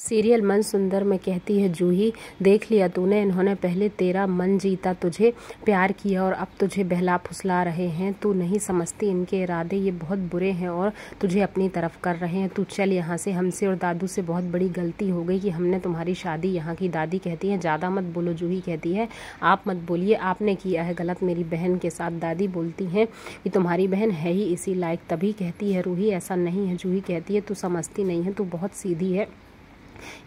Serial मन सुंदर में कहती है जूही देख लिया तूने, इन्होंने पहले तेरा मन जीता, तुझे प्यार किया और अब तुझे बहला फुसला रहे हैं। तू नहीं समझती इनके इरादे, ये बहुत बुरे हैं और तुझे अपनी तरफ़ कर रहे हैं। तू चल यहाँ से, हमसे और दादू से बहुत बड़ी गलती हो गई कि हमने तुम्हारी शादी यहाँ की दादी कहती है, ज़्यादा मत बोलो जूही कहती है, आप मत बोलिए, आपने किया है गलत, मेरी बहन के साथ दादी बोलती हैं कि तुम्हारी बहन है ही इसी लायक, तभी कहती है रूही ऐसा नहीं है जूही कहती है, तू समझती नहीं है, तू बहुत सीधी है।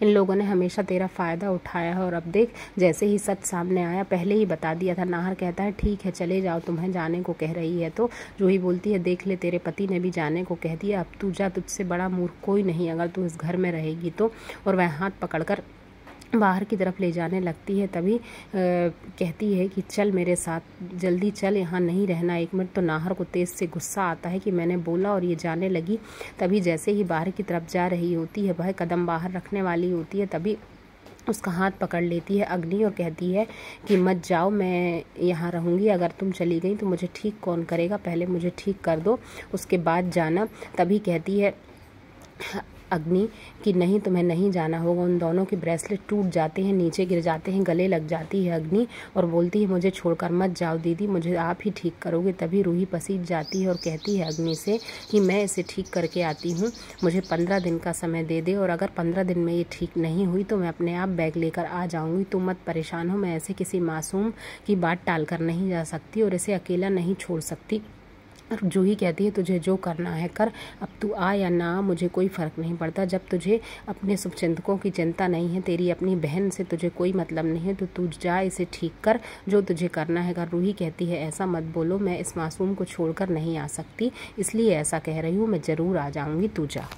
इन लोगों ने हमेशा तेरा फ़ायदा उठाया है और अब देख, जैसे ही सच सामने आया, पहले ही बता दिया था। नाहर कहता है, ठीक है, चले जाओ, तुम्हें जाने को कह रही है तो। जूही बोलती है, देख ले, तेरे पति ने भी जाने को कह दिया। अब तू जा, तुझसे बड़ा मूर्ख कोई नहीं, अगर तू इस घर में रहेगी तो। और वह हाथ पकड़कर बाहर की तरफ़ ले जाने लगती है तभी आ, कहती है कि चल मेरे साथ जल्दी चल यहाँ नहीं रहना। एक मिनट तो नाहर को तेज़ से गुस्सा आता है कि मैंने बोला और ये जाने लगी। तभी जैसे ही बाहर की तरफ़ जा रही होती है वह कदम बाहर रखने वाली होती है तभी उसका हाथ पकड़ लेती है अग्नि और कहती है कि मत जाओ मैं यहाँ रहूँगी। अगर तुम चली गई तो मुझे ठीक कौन करेगा? पहले मुझे ठीक कर दो उसके बाद जाना। तभी कहती है अग्नि कि नहीं तुम्हें नहीं जाना होगा। उन दोनों के ब्रेसलेट टूट जाते हैं, नीचे गिर जाते हैं, गले लग जाती है अग्नि और बोलती है, मुझे छोड़कर मत जाओ दीदी, मुझे आप ही ठीक करोगे। तभी रूही पसीज जाती है और कहती है अग्नि से कि मैं इसे ठीक करके आती हूँ, मुझे पंद्रह दिन का समय दे दे और अगर पंद्रह दिन में ये ठीक नहीं हुई तो मैं अपने आप बैग लेकर आ जाऊँगी। तुम मत परेशान हो, मैं ऐसे किसी मासूम की बात टाल कर नहीं जा सकती और इसे अकेला नहीं छोड़ सकती। जो ही कहती है, तुझे जो करना है कर। अब तू आ या ना, मुझे कोई फ़र्क नहीं पड़ता। जब तुझे अपने शुभचिंतकों की चिंता नहीं है, तेरी अपनी बहन से तुझे कोई मतलब नहीं है तो तू जा, इसे ठीक कर। जो तुझे करना है कर। रूही कहती है, ऐसा मत बोलो, मैं इस मासूम को छोड़कर नहीं आ सकती। इसलिए ऐसा कह रही हूँ, मैं ज़रूर आ जाऊँगी, तू जा।